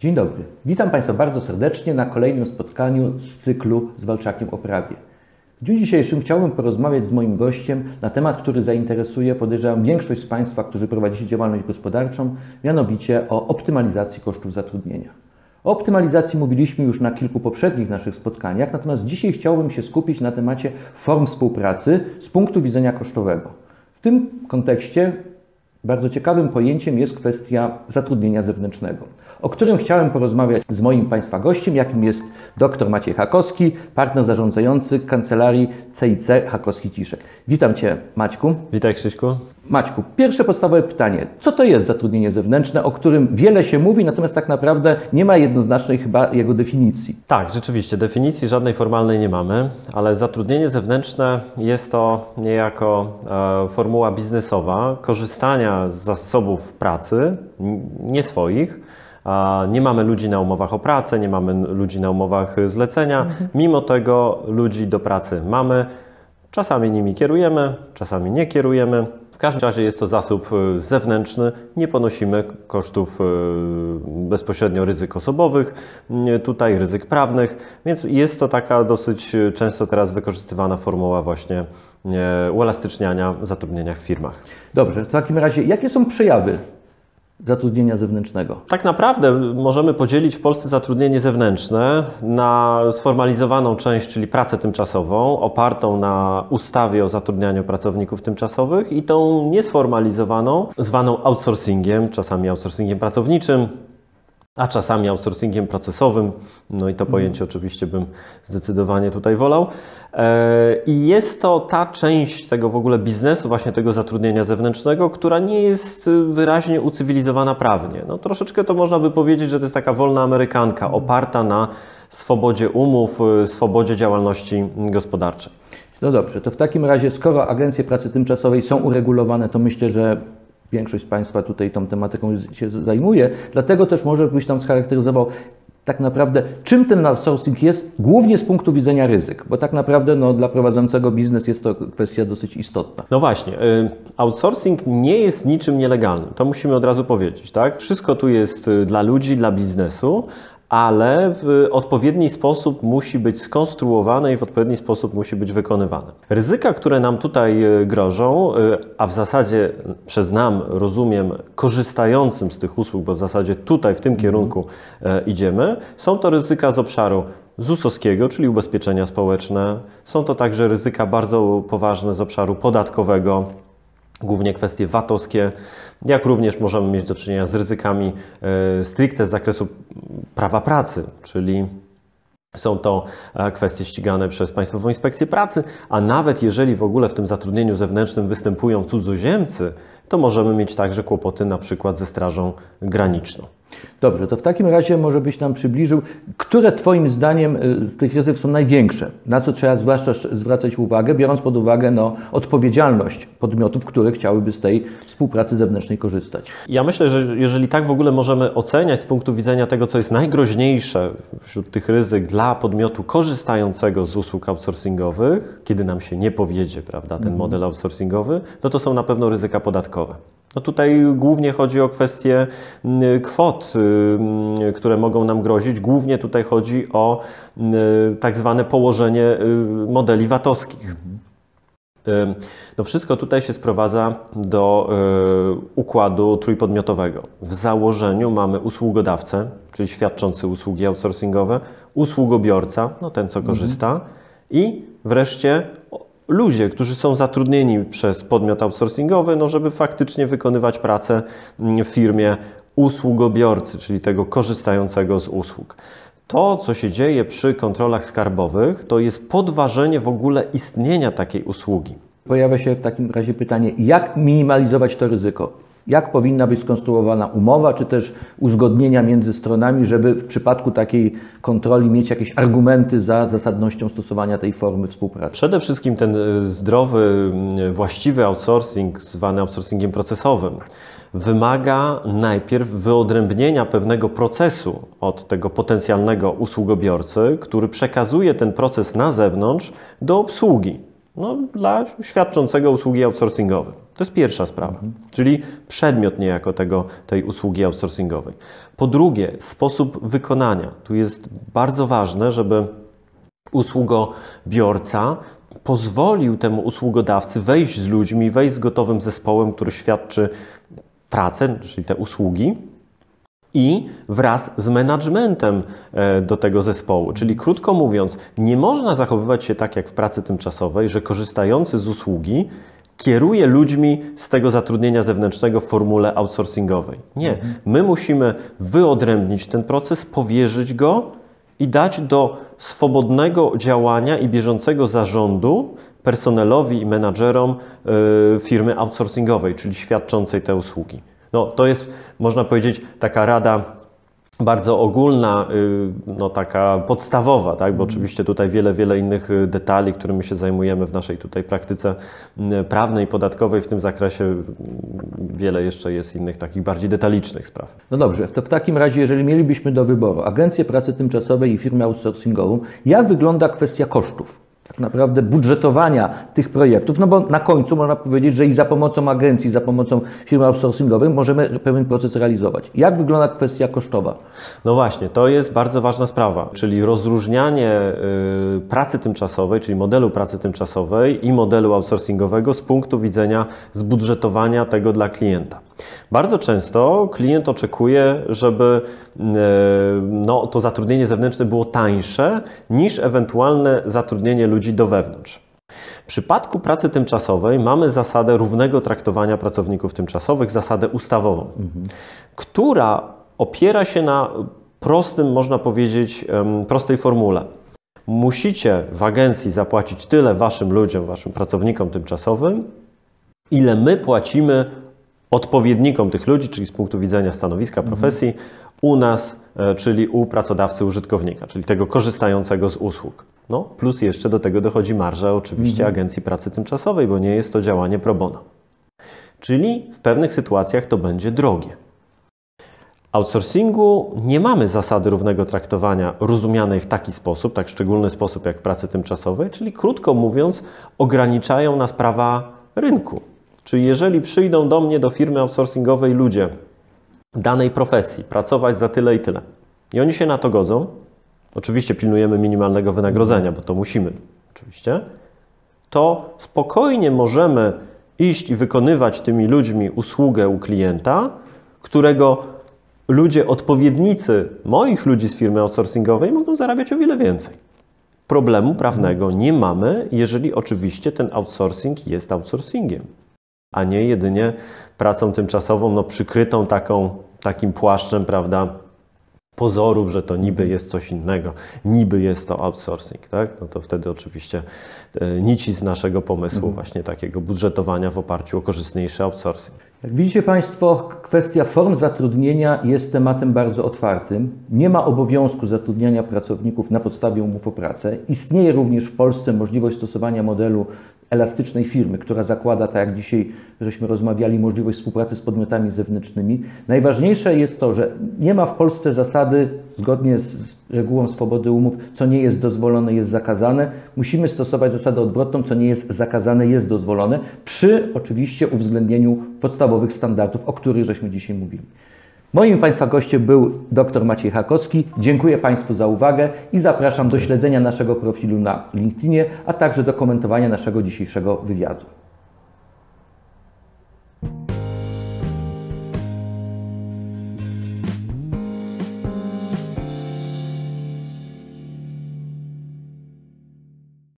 Dzień dobry. Witam Państwa bardzo serdecznie na kolejnym spotkaniu z cyklu Zwalczakiem o prawie. W dniu dzisiejszym chciałbym porozmawiać z moim gościem na temat, który zainteresuje, podejrzewam, większość z Państwa, którzy prowadzicie działalność gospodarczą, mianowicie o optymalizacji kosztów zatrudnienia. O optymalizacji mówiliśmy już na kilku poprzednich naszych spotkaniach, natomiast dzisiaj chciałbym się skupić na temacie form współpracy z punktu widzenia kosztowego. W tym kontekście bardzo ciekawym pojęciem jest kwestia zatrudnienia zewnętrznego, o którym chciałem porozmawiać z moim Państwa gościem, jakim jest dr Maciej Hakowski, partner zarządzający kancelarii CIC Hakowski-Ciszek. Witam Cię, Maćku. Witaj, Krzyśku. Maćku, pierwsze podstawowe pytanie. Co to jest zatrudnienie zewnętrzne, o którym wiele się mówi, natomiast tak naprawdę nie ma jednoznacznej chyba jego definicji? Tak, rzeczywiście, definicji żadnej formalnej nie mamy, ale zatrudnienie zewnętrzne jest to niejako e, formuła biznesowa korzystania z zasobów pracy, nie swoich. Nie mamy ludzi na umowach o pracę, nie mamy ludzi na umowach zlecenia. Mimo tego ludzi do pracy mamy. Czasami nimi kierujemy, czasami nie kierujemy. Każdym razie jest to zasób y, zewnętrzny, nie ponosimy kosztów y, bezpośrednio ryzyk osobowych, tutaj ryzyk prawnych, więc jest to taka dosyć często teraz wykorzystywana formuła właśnie uelastyczniania zatrudnienia w firmach. Dobrze, w takim razie jakie są przejawy zatrudnienia zewnętrznego? Tak naprawdę możemy podzielić w Polsce zatrudnienie zewnętrzne na sformalizowaną część, czyli pracę tymczasową, opartą na ustawie o zatrudnianiu pracowników tymczasowych i tą niesformalizowaną, zwaną outsourcingiem, czasami outsourcingiem pracowniczym, a czasami outsourcingiem procesowym. No i to mhm. pojęcie oczywiście bym zdecydowanie tutaj wolał. E, I jest to ta część tego w ogóle biznesu, właśnie tego zatrudnienia zewnętrznego, która nie jest wyraźnie ucywilizowana prawnie. No troszeczkę to można by powiedzieć, że to jest taka wolna amerykanka, mhm. oparta na swobodzie umów, swobodzie działalności gospodarczej. No dobrze, to w takim razie, skoro agencje pracy tymczasowej są uregulowane, to myślę, że większość z Państwa tutaj tą tematyką się zajmuje. Dlatego też może byś tam scharakteryzował tak naprawdę, czym ten outsourcing jest, głównie z punktu widzenia ryzyk, bo tak naprawdę no, dla prowadzącego biznes jest to kwestia dosyć istotna. No właśnie, y, outsourcing nie jest niczym nielegalnym, to musimy od razu powiedzieć, tak? Wszystko tu jest y, dla ludzi, dla biznesu, ale w odpowiedni sposób musi być skonstruowane i w odpowiedni sposób musi być wykonywane. Ryzyka, które nam tutaj e, grożą, e, a w zasadzie przez nam rozumiem korzystającym z tych usług, bo w zasadzie tutaj w tym mhm. kierunku e, idziemy, są to ryzyka z obszaru ZUS-owskiego, czyli ubezpieczenia społeczne. Są to także ryzyka bardzo poważne z obszaru podatkowego, głównie kwestie VAT-owskie, jak również możemy mieć do czynienia z ryzykami e, stricte z zakresu prawa pracy, czyli są to e, kwestie ścigane przez Państwową Inspekcję Pracy, a nawet jeżeli w ogóle w tym zatrudnieniu zewnętrznym występują cudzoziemcy, to możemy mieć także kłopoty na przykład ze Strażą Graniczną. Dobrze, to w takim razie może byś nam przybliżył, które Twoim zdaniem y, z tych ryzyk są największe? Na co trzeba zwłaszcza zwracać uwagę, biorąc pod uwagę no, odpowiedzialność podmiotów, które chciałyby z tej współpracy zewnętrznej korzystać? Ja myślę, że jeżeli tak w ogóle możemy oceniać z punktu widzenia tego, co jest najgroźniejsze wśród tych ryzyk dla podmiotu korzystającego z usług outsourcingowych, kiedy nam się nie powiedzie, prawda, ten mhm. model outsourcingowy, no to są na pewno ryzyka podatkowe. No tutaj głównie chodzi o kwestie mm, kwot, y, które mogą nam grozić. Głównie tutaj chodzi o y, tak zwane położenie y, modeli VAT-owskich. No wszystko tutaj się sprowadza do układu trójpodmiotowego. W założeniu mamy usługodawcę, czyli świadczący usługi outsourcingowe, usługobiorca, no ten co mhm. korzysta i wreszcie ludzie, którzy są zatrudnieni przez podmiot outsourcingowy, no żeby faktycznie wykonywać pracę w firmie usługobiorcy, czyli tego korzystającego z usług. To, co się dzieje przy kontrolach skarbowych, to jest podważenie w ogóle istnienia takiej usługi. Pojawia się w takim razie pytanie, jak minimalizować to ryzyko? Jak powinna być skonstruowana umowa, czy też uzgodnienia między stronami, żeby w przypadku takiej kontroli mieć jakieś argumenty za zasadnością stosowania tej formy współpracy? Przede wszystkim ten e, zdrowy, właściwy outsourcing, zwany outsourcingiem procesowym, wymaga najpierw wyodrębnienia pewnego procesu od tego potencjalnego usługobiorcy, który przekazuje ten proces na zewnątrz do obsługi. No, dla świadczącego usługi outsourcingowe. To jest pierwsza sprawa, czyli przedmiot niejako tego, tej usługi outsourcingowej. Po drugie, sposób wykonania. Tu jest bardzo ważne, żeby usługobiorca pozwolił temu usługodawcy wejść z ludźmi, wejść z gotowym zespołem, który świadczy pracę, czyli te usługi, i wraz z managementem e, do tego zespołu. Czyli krótko mówiąc, nie można zachowywać się tak jak w pracy tymczasowej, że korzystający z usługi kieruje ludźmi z tego zatrudnienia zewnętrznego w formule outsourcingowej. Nie, my musimy wyodrębnić ten proces, powierzyć go i dać do swobodnego działania i bieżącego zarządu personelowi i menadżerom y, firmy outsourcingowej, czyli świadczącej te usługi. No, to jest, można powiedzieć, taka rada bardzo ogólna, y, no taka podstawowa, tak? bo oczywiście tutaj wiele, wiele innych y, detali, którymi się zajmujemy w naszej tutaj praktyce prawnej, podatkowej w tym zakresie, wiele jeszcze jest innych takich bardziej detalicznych spraw. No dobrze, to w takim razie, jeżeli mielibyśmy do wyboru agencję pracy tymczasowej i firmę outsourcingową, jak wygląda kwestia kosztów? Naprawdę budżetowania tych projektów, no bo na końcu można powiedzieć, że i za pomocą agencji, za pomocą firmy outsourcingowej możemy pewien proces realizować. Jak wygląda kwestia kosztowa? No właśnie, to jest bardzo ważna sprawa, czyli rozróżnianie y, pracy tymczasowej, czyli modelu pracy tymczasowej i modelu outsourcingowego z punktu widzenia zbudżetowania tego dla klienta. Bardzo często klient oczekuje, żeby y, no, to zatrudnienie zewnętrzne było tańsze niż ewentualne zatrudnienie ludzi do wewnątrz. W przypadku pracy tymczasowej mamy zasadę równego traktowania pracowników tymczasowych, zasadę ustawową, która opiera się na prostym, można powiedzieć, prostej formule. Musicie w agencji zapłacić tyle waszym ludziom, waszym pracownikom tymczasowym, ile my płacimy odpowiednikom tych ludzi, czyli z punktu widzenia stanowiska profesji, u nas, e, czyli u pracodawcy użytkownika, czyli tego korzystającego z usług. No, plus jeszcze do tego dochodzi marża oczywiście agencji pracy tymczasowej, bo nie jest to działanie pro bono. Czyli w pewnych sytuacjach to będzie drogie. Outsourcingu nie mamy zasady równego traktowania rozumianej w taki sposób, tak szczególny sposób jak w pracy tymczasowej, czyli krótko mówiąc, ograniczają nas prawa rynku. Czyli jeżeli przyjdą do mnie, do firmy outsourcingowej ludzie danej profesji, pracować za tyle i tyle, i oni się na to godzą, oczywiście pilnujemy minimalnego wynagrodzenia, bo to musimy, oczywiście, to spokojnie możemy iść i wykonywać tymi ludźmi usługę u klienta, którego ludzie, odpowiednicy moich ludzi z firmy outsourcingowej mogą zarabiać o wiele więcej. Problemu prawnego nie mamy, jeżeli oczywiście ten outsourcing jest outsourcingiem, a nie jedynie pracą tymczasową, no przykrytą taką, takim płaszczem, prawda, pozorów, że to niby jest coś innego, niby jest to outsourcing, tak? No to wtedy oczywiście e, nici z naszego pomysłu właśnie takiego budżetowania w oparciu o korzystniejszy outsourcing. Jak widzicie Państwo, kwestia form zatrudnienia jest tematem bardzo otwartym. Nie ma obowiązku zatrudniania pracowników na podstawie umów o pracę. Istnieje również w Polsce możliwość stosowania modelu elastycznej firmy, która zakłada, tak jak dzisiaj żeśmy rozmawiali, możliwość współpracy z podmiotami zewnętrznymi. Najważniejsze jest to, że nie ma w Polsce zasady, zgodnie z regułą swobody umów, co nie jest dozwolone, jest zakazane. Musimy stosować zasadę odwrotną, co nie jest zakazane, jest dozwolone, przy oczywiście uwzględnieniu podstawowych standardów, o których żeśmy dzisiaj mówili. Moim Państwa gościem był dr Maciej Hakowski. Dziękuję Państwu za uwagę i zapraszam do śledzenia naszego profilu na LinkedInie, a także do komentowania naszego dzisiejszego wywiadu.